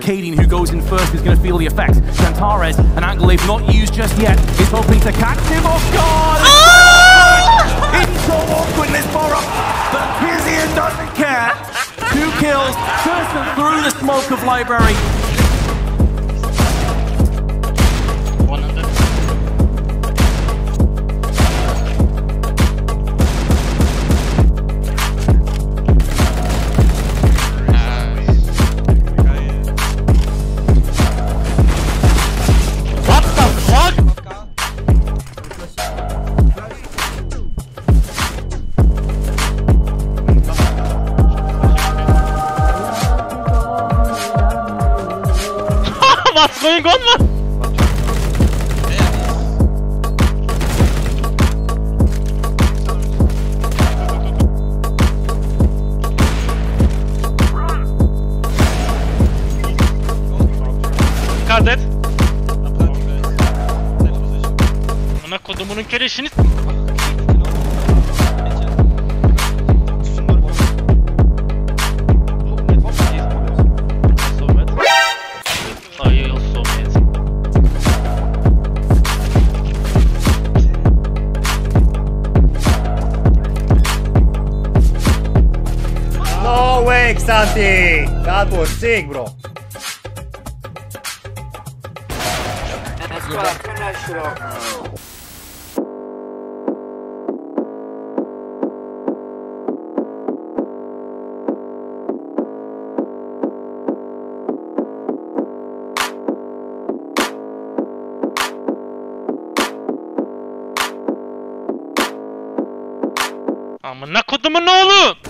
Kading, who goes in first, is going to feel the effects. Chantares, an angle they've not used just yet, is hoping to catch him off guard. Ah! It's so awkwardness for him, but Vizier doesn't care. Two kills, Thurston through the smoke of Library. What's going on man? Dikkat et. Buna kodumunun keleşini Way, Xanti! That was sick, bro. Amına kodumun oğlu.